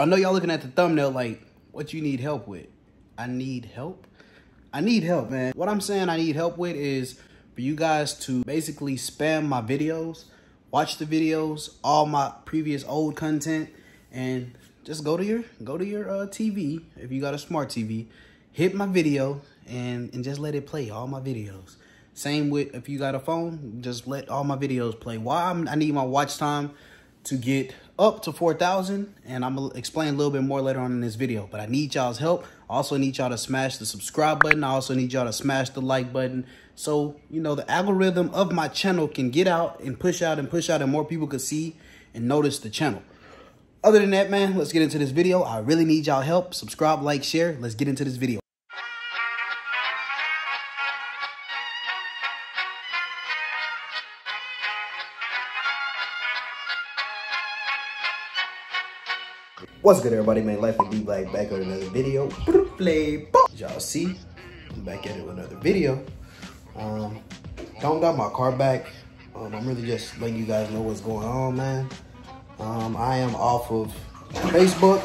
I know y'all looking at the thumbnail like, what you need help with? I need help? I need help, man. What I'm saying I need help with is for you guys to basically spam my videos, watch the videos, all my previous old content, and just go to your go to your uh, TV if you got a smart TV, hit my video and and just let it play all my videos. Same with if you got a phone, just let all my videos play. Why I'm, I need my watch time to get up to 4,000 and I'm gonna explain a little bit more later on in this video, but I need y'all's help. I also need y'all to smash the subscribe button. I also need y'all to smash the like button. So, you know, the algorithm of my channel can get out and push out and push out and more people could see and notice the channel. Other than that, man, let's get into this video. I really need y'all help. Subscribe, like, share. Let's get into this video. What's good, everybody? Man, Life with D Black back with another video. Y'all see? I'm back at it with another video. Um, don't got my car back. Um, I'm really just letting you guys know what's going on, man. Um, I am off of Facebook,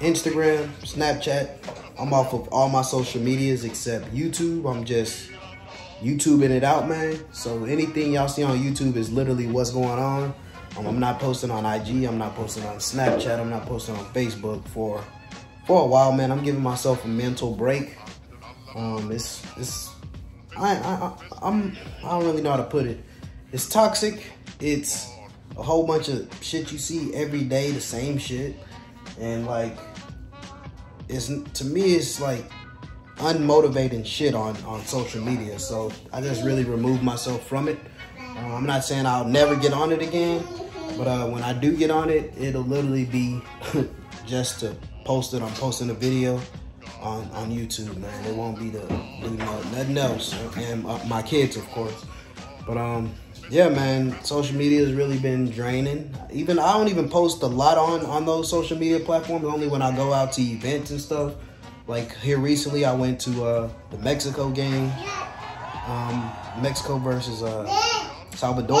Instagram, Snapchat. I'm off of all my social medias except YouTube. I'm just YouTubing it out, man. So anything y'all see on YouTube is literally what's going on. Um, I'm not posting on IG. I'm not posting on Snapchat. I'm not posting on Facebook for for a while, man. I'm giving myself a mental break. Um, it's it's I I I'm I don't really know how to put it. It's toxic. It's a whole bunch of shit you see every day, the same shit, and like it's to me it's like unmotivating shit on on social media. So I just really remove myself from it. Uh, I'm not saying I'll never get on it again, but uh, when I do get on it, it'll literally be just to post it. I'm posting a video on, on YouTube, man. It won't be the you know, nothing else, and uh, my kids, of course. But um, yeah, man, social media has really been draining. Even I don't even post a lot on on those social media platforms. Only when I go out to events and stuff. Like here recently, I went to uh, the Mexico game, um, Mexico versus uh, Salvador.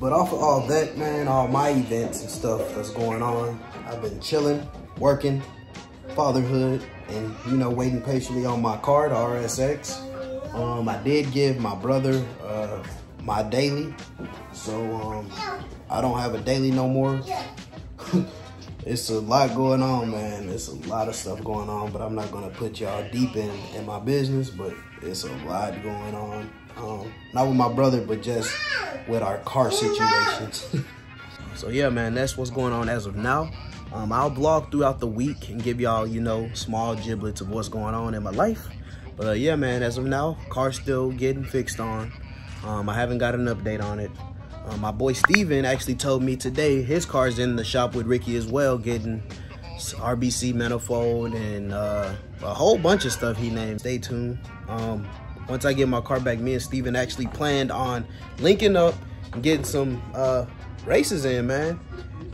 But off of all that, man, all my events and stuff that's going on, I've been chilling, working, fatherhood, and you know, waiting patiently on my card, RSX. Um, I did give my brother uh, my daily, so um, I don't have a daily no more. it's a lot going on, man. It's a lot of stuff going on, but I'm not gonna put y'all deep in in my business, but it's a lot going on. Um, not with my brother, but just with our car situations. so yeah, man, that's what's going on as of now. Um, I'll blog throughout the week and give y'all, you know, small giblets of what's going on in my life. But uh, yeah, man, as of now, car's still getting fixed on. Um, I haven't got an update on it. Uh, my boy Steven actually told me today his car's in the shop with Ricky as well, getting RBC manifold and uh, a whole bunch of stuff he named. Stay tuned. Um, once I get my car back, me and Steven actually planned on linking up and getting some uh, races in, man.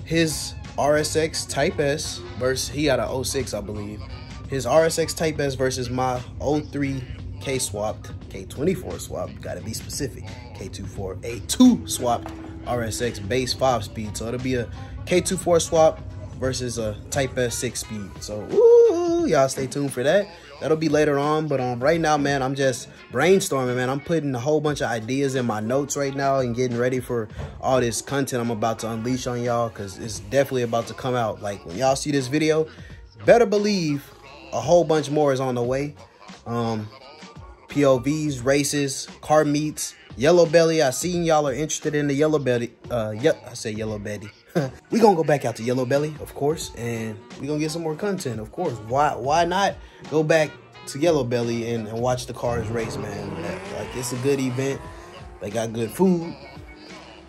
His RSX Type S versus, he had a 06, I believe. His RSX Type S versus my 03 K swapped, K24 swapped, gotta be specific. K24A2 swapped RSX base 5 speed. So it'll be a K24 swap versus a Type S 6 speed. So, ooh, y'all stay tuned for that. That'll be later on. But um, right now, man, I'm just brainstorming, man. I'm putting a whole bunch of ideas in my notes right now and getting ready for all this content I'm about to unleash on y'all because it's definitely about to come out. Like, when y'all see this video, better believe a whole bunch more is on the way. Um, POVs, races, car meets, Yellow Belly. I seen y'all are interested in the Yellow Belly. Uh, yep, I say Yellow Belly. we gonna go back out to Yellow Belly, of course, and we gonna get some more content, of course. Why why not go back to Yellow Belly and, and watch the cars race, man? Like it's a good event. They got good food.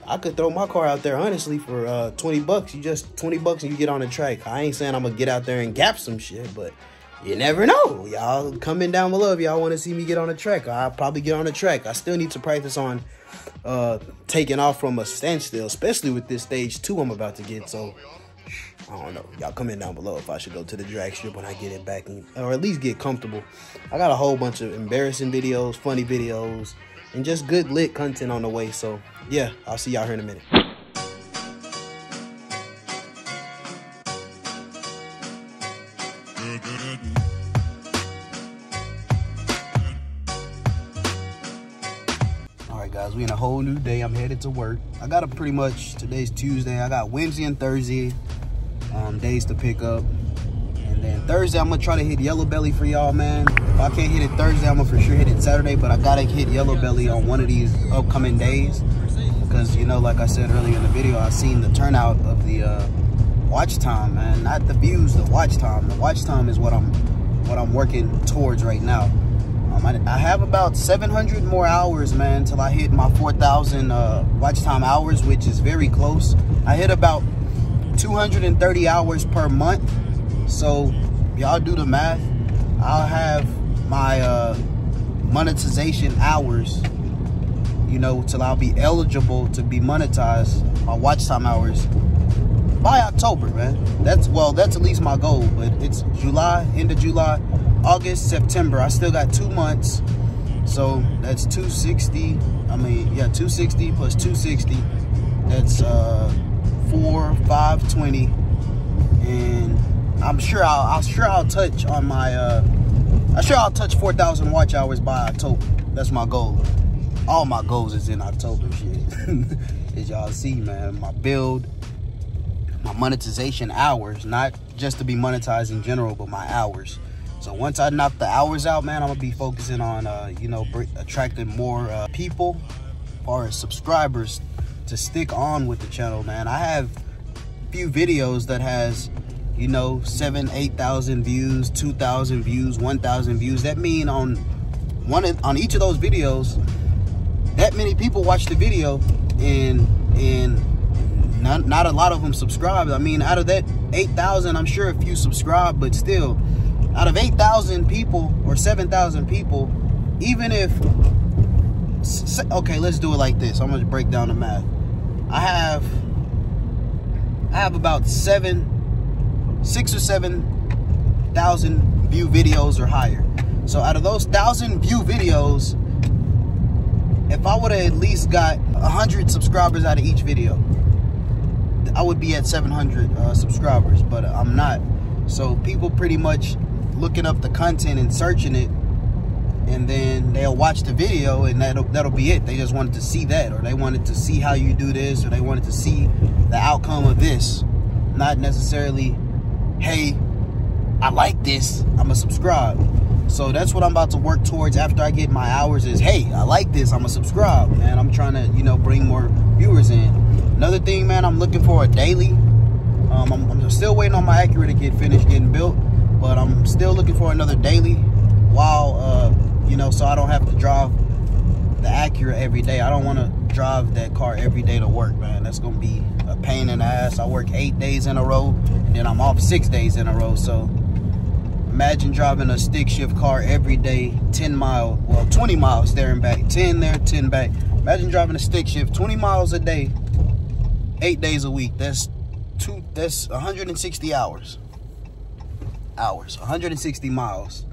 I could throw my car out there honestly for uh, 20 bucks. You just 20 bucks and you get on the track. I ain't saying I'm gonna get out there and gap some shit, but you never know. Y'all comment down below if y'all want to see me get on a track. I'll probably get on the track. I still need to practice on uh, taking off from a standstill, especially with this stage two I'm about to get. So, I don't know. Y'all comment down below if I should go to the drag strip when I get it back, and, or at least get comfortable. I got a whole bunch of embarrassing videos, funny videos, and just good lit content on the way. So, yeah, I'll see y'all here in a minute. All right, guys, we in a whole new day. I'm headed to work. I got a pretty much, today's Tuesday. I got Wednesday and Thursday um, days to pick up. And then Thursday, I'm gonna try to hit Yellow Belly for y'all, man. If I can't hit it Thursday, I'm gonna for sure hit it Saturday, but I gotta hit Yellow Belly on one of these upcoming days. Because, you know, like I said earlier in the video, I seen the turnout of the uh, watch time, man. Not the views, the watch time. The watch time is what I'm what I'm working towards right now. Um, I, I, have about 700 more hours, man, till I hit my 4,000 uh, watch time hours, which is very close. I hit about 230 hours per month. So y'all do the math. I'll have my uh, monetization hours, you know, till I'll be eligible to be monetized, my watch time hours by October, man. That's well, that's at least my goal. But it's July, end of July, August, September. I still got two months, so that's 260. I mean, yeah, 260 plus 260. That's uh, four, 520, and I'm sure I'll, I'm sure I'll touch on my. Uh, I'm sure I'll touch 4,000 watch hours by October. That's my goal. All my goals is in October, shit. As y'all see, man, my build my monetization hours, not just to be monetized in general, but my hours. So once I knock the hours out, man, I'm gonna be focusing on, uh, you know, attracting more uh, people, as far as subscribers, to stick on with the channel, man. I have few videos that has, you know, seven, eight thousand views, two thousand views, one thousand views. That mean on one on each of those videos, that many people watch the video, and and not, not a lot of them subscribe. I mean, out of that 8,000, I'm sure a few subscribe, but still, out of 8,000 people or 7,000 people, even if, okay, let's do it like this. I'm going to break down the math. I have, I have about seven, six or 7,000 view videos or higher. So out of those thousand view videos, if I would have at least got 100 subscribers out of each video, I would be at 700 uh, subscribers, but I'm not. So people pretty much looking up the content and searching it, and then they'll watch the video, and that'll that'll be it. They just wanted to see that, or they wanted to see how you do this, or they wanted to see the outcome of this, not necessarily, hey, I like this, I'm a subscribe. So that's what I'm about to work towards after I get my hours is, hey, I like this, I'm a subscribe, man. I'm trying to, you know, bring more viewers in. Another thing, man, I'm looking for a daily. Um, I'm, I'm, still waiting on my Acura to get finished getting built, but I'm still looking for another daily while, uh, you know, so I don't have to drive the Acura every day. I don't want to drive that car every day to work, man. That's going to be a pain in the ass. I work eight days in a row, and then I'm off six days in a row, so imagine driving a stick shift car every day 10 miles well 20 miles there and back 10 there 10 back imagine driving a stick shift 20 miles a day eight days a week. That's two. That's 160 hours. Hours. 160 miles.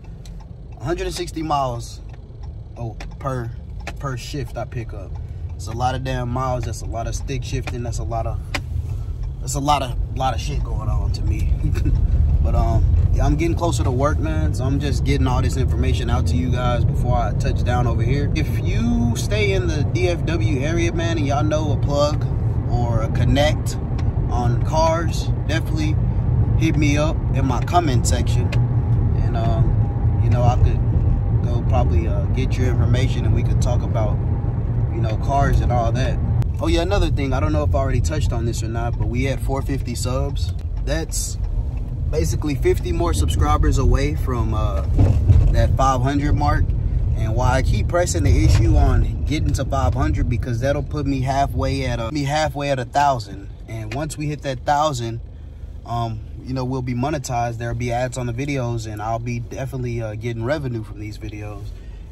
160 miles. Oh, per per shift I pick up. It's a lot of damn miles. That's a lot of stick shifting. That's a lot of. That's a lot of lot of shit going on to me. but um, yeah, I'm getting closer to work, man. So I'm just getting all this information out to you guys before I touch down over here. If you stay in the DFW area, man, and y'all know a plug or connect on cars, definitely hit me up in my comment section. And, um, you know, I could go probably uh, get your information and we could talk about, you know, cars and all that. Oh, yeah, another thing. I don't know if I already touched on this or not, but we had 450 subs. That's basically 50 more subscribers away from uh, that 500 mark. And why I keep pressing the issue on getting to 500 because that'll put me halfway at a me halfway at a thousand. And once we hit that thousand, um, you know, we'll be monetized. There'll be ads on the videos, and I'll be definitely uh, getting revenue from these videos.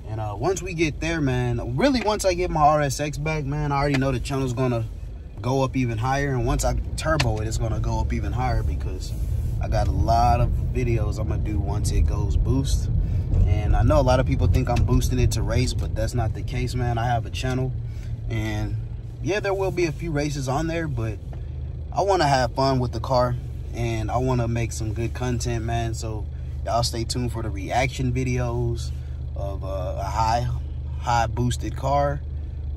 And uh, once we get there, man, really once I get my RSX back, man, I already know the channel's gonna go up even higher. And once I turbo it, it's gonna go up even higher because I got a lot of videos I'm gonna do once it goes boost. And I know a lot of people think I'm boosting it to race, but that's not the case, man. I have a channel and yeah, there will be a few races on there, but I want to have fun with the car and I want to make some good content, man. So y'all stay tuned for the reaction videos of uh, a high high boosted car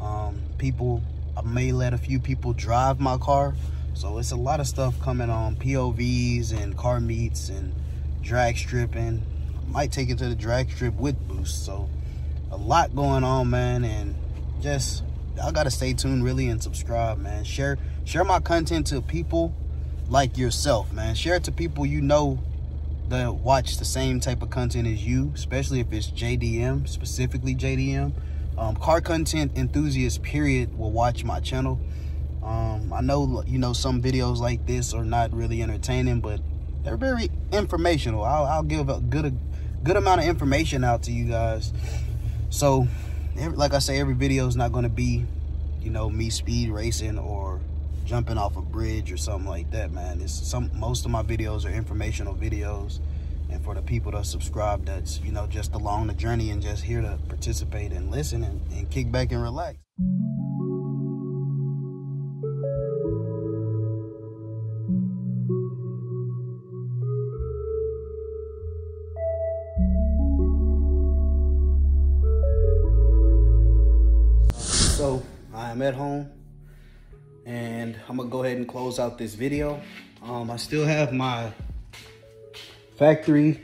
um, people i may let a few people drive my car so it's a lot of stuff coming on povs and car meets and drag stripping. Might take it to the drag strip with boost so a lot going on man and just y'all gotta stay tuned really and subscribe man. Share share my content to people like yourself man. Share it to people you know that watch the same type of content as you especially if it's jdm specifically jdm um, car content enthusiasts period will watch my channel um, i know you know some videos like this are not really entertaining but they're very informational i'll, I'll give a good a good amount of information out to you guys so like I say, every video is not going to be, you know, me speed racing or jumping off a bridge or something like that, man. It's some most of my videos are informational videos. And for the people that subscribe, that's, you know, just along the journey and just here to participate and listen and, and kick back and relax. I am at home and I'm gonna go ahead and close out this video. Um, I still have my factory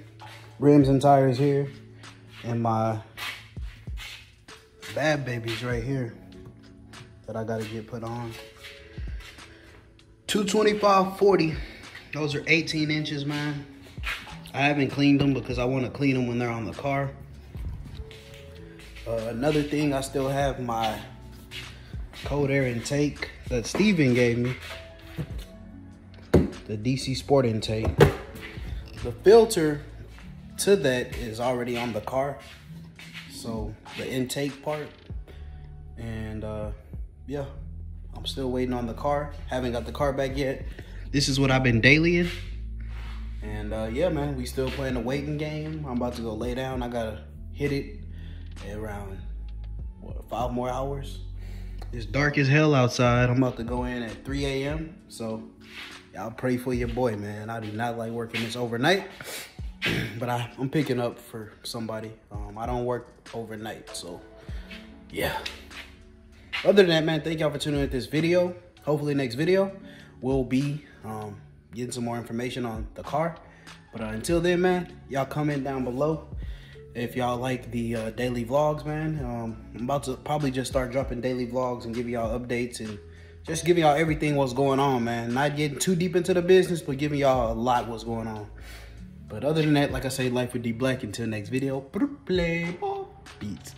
rims and tires here and my bad babies right here that I gotta get put on. 225 40 those are 18 inches man I haven't cleaned them because I want to clean them when they're on the car uh, another thing I still have my cold air intake that Steven gave me. The DC Sport intake. The filter to that is already on the car. So the intake part. And uh, yeah, I'm still waiting on the car. Haven't got the car back yet. This is what I've been dailying. And uh, yeah, man, we still playing the waiting game. I'm about to go lay down. I gotta hit it around what, five more hours. It's dark as hell outside. I'm about to go in at 3 a.m. So y'all pray for your boy, man. I do not like working this overnight, but I, am picking up for somebody. Um, I don't work overnight, so yeah. Other than that, man, thank y'all for tuning in this video. Hopefully next video will be um, getting some more information on the car. But uh, until then, man, y'all comment down below if y'all like the uh, daily vlogs, man. Um, I'm about to probably just start dropping daily vlogs and give y'all updates and just giving y'all everything what's going on, man. Not getting too deep into the business, but giving y'all a lot what's going on. But other than that, like I say, life with D Black. Until next video, play beats.